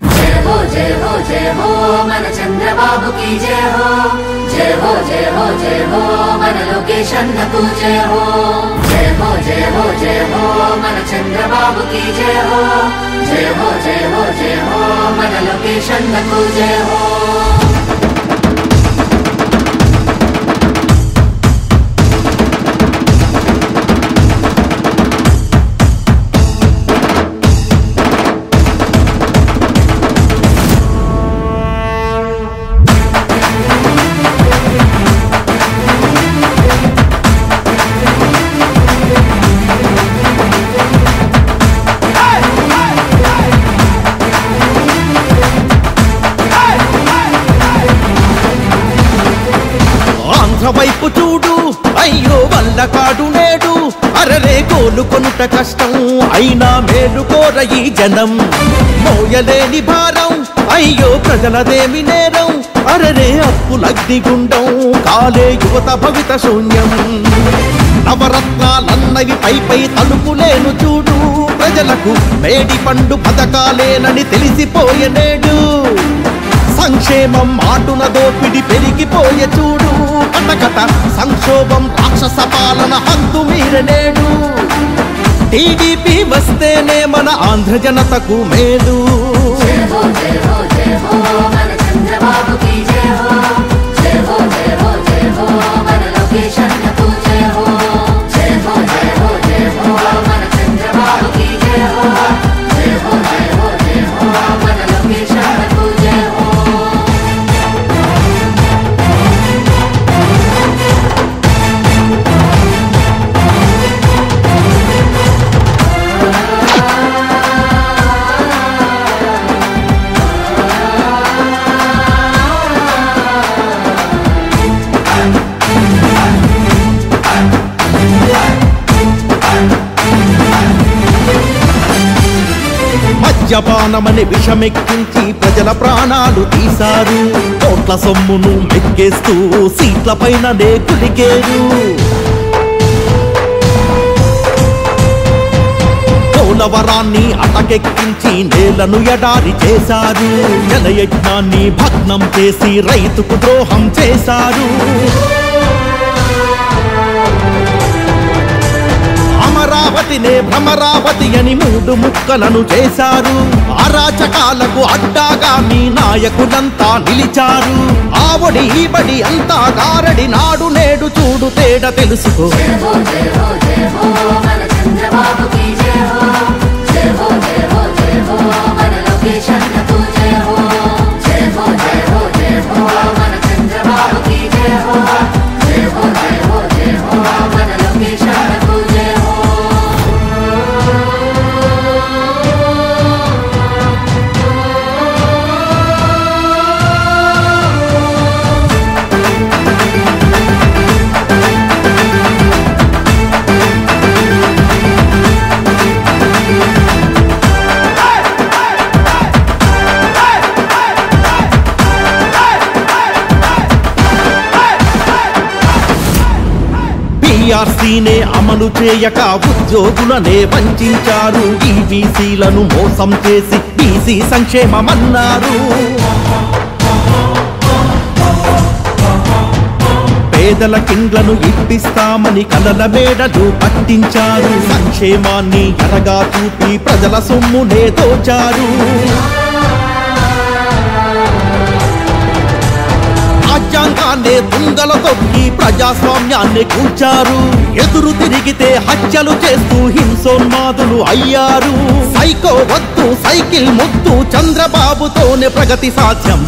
जय हो जय हो जय हो मन चंद्र बाबू की जय हो जय हो जय हो जय हो मन लोकेश को जय हो जय हो जय हो जय हो मन चंद्र बाबू की जय हो जय हो जय हो जय हो मन लोकेश को जय हो ఆంధ్ర వైపు చూడు. అయ్యో వల్ల కాడు నేడు. అరరే కోలుకొనుట కష్టం. అయినా మేలు కోర ఈ జనం. మోయలేని భారం. అయ్యో ప్రజలదేమి నేరం. అరరే అప్పులగ్నిగుండం కాలే యువత భవిత శూన్యం. నవరత్నాలన్నవి పై పై తలుపులేను చూడు. ప్రజలకు మేడి పండు పథకాలేనని తెలిసిపోయే నేడు. సంక్షేమం మాటున దోపిడి పెరిగిపోయే చూడు. కటకట సంక్షోభం రాక్షస పాలన హద్దు మీరనేడు టీడీపీ వస్తేనే మన ఆంధ్ర జనతకు మేలు. జయ హో జయ హో జయ హో మన చంద్రబాబుకి మద్యపానమని విషమెక్కించి ప్రజల ప్రాణాలు తీశారు. కోట్ల సొమ్మును మెక్కేస్తూ సీట్ల పైన కులికేరు కౌలవరాన్ని అటకెక్కించి నేలను ఎడారి చేశారు. జలయజ్ఞాన్ని భగ్నం చేసి రైతుకు ద్రోహం చేశారు. అమరావతినే భ్రమరావతి అని మూడు ముక్కలను చేశారు. అరాచకాలకు అడ్డాగా మీ నాయకులంతా నిలిచారు. ఆవడి ఈబడి అంతా గారడి నాడు నేడు చూడు తేడ తెలుసుకో. పిఆర్సీనే అమలు చేయక ఉద్యోగులనే వంచారు. ఈ మోసం చేసి బీసీ సంక్షేమమన్నారు. పేదల కిండ్లను ఇప్పిస్తామని కలల మేడలు పట్టించారు. సంక్షేమాన్ని ఎరగా చూపి ప్రజల సొమ్మునే దోచారు. రాజ్యాంగాన్ని తుంగల తొక్కి ప్రజాస్వామ్యాన్ని కూల్చారు. ఎదురు తిరిగితే హత్యలు చేస్తూ హింసోన్మాదులు అయ్యారు. సైకో వత్తు సైకిల్ ముత్తు చంద్రబాబుతోనే ప్రగతి సాధ్యం.